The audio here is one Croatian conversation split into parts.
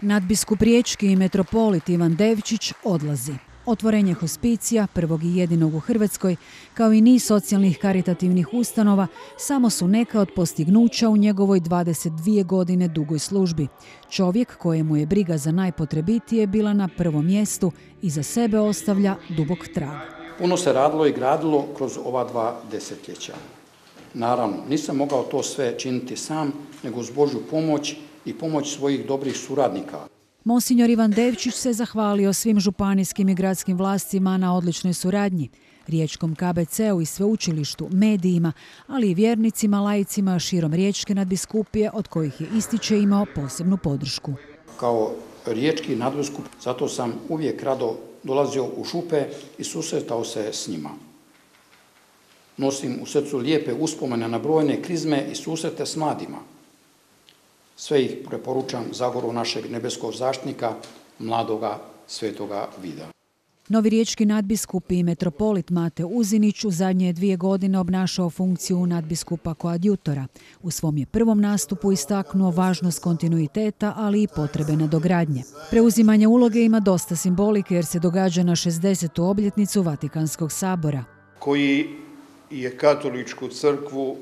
Nadbiskup Riječki i metropolit Ivan Devčić odlazi. Otvorenje hospicija, prvog i jedinog u Hrvatskoj, kao i niz socijalnih karitativnih ustanova, samo su neka od postignuća u njegovoj 22 godine dugoj službi. Čovjek kojemu je briga za najpotrebitije bila na prvom mjestu i za sebe ostavlja dubok trag. Puno se radilo i gradilo kroz ova dva desetljeća. Naravno, nisam mogao to sve činiti sam, nego uz Božju pomoć i pomoć svojih dobrih suradnika. Monsignor Ivan Devčić se zahvalio svim županijskim i gradskim vlastima na odličnoj suradnji, riječkom KBC-u i sveučilištu, medijima, ali i vjernicima, lajicima širom riječke nadbiskupije od kojih je ističe imao posebnu podršku. Kao riječki nadbiskup, zato sam uvijek rado dolazio u šupe i susretao se s njima. Nosim u srcu lijepe uspomene na brojne krizme i susrete s mladima. Sve ih preporučam zagoru našeg nebeskog zaštnika, mladoga svetoga vida. Novi riječki nadbiskup i metropolit Mate Uzinić u zadnje dvije godine obnašao funkciju nadbiskupa koadjutora. U svom je prvom nastupu istaknuo važnost kontinuiteta, ali i potrebe nadogradnje. Preuzimanje uloge ima dosta simbolike jer se događa na 60. obljetnicu Vatikanskog sabora. Koji je katoličku crkvu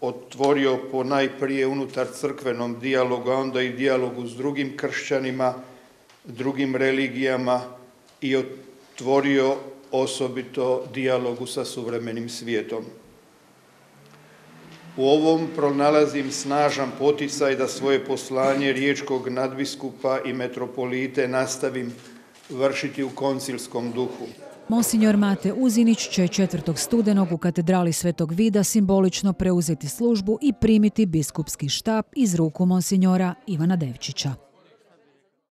otvorio po najprije unutar crkvenom dijalogu, a onda i dijalogu s drugim kršćanima, drugim religijama i otvorio osobito dijalogu sa suvremenim svijetom. U ovom pronalazim snažan poticaj da svoje poslanje riječkog nadbiskupa i metropolite nastavim vršiti u koncilskom duhu. Monsignor Mate Uzinić će 4. studenog u katedrali Svetog Vida simbolično preuzeti službu i primiti biskupski štab iz ruku monsignora Ivana Devčića.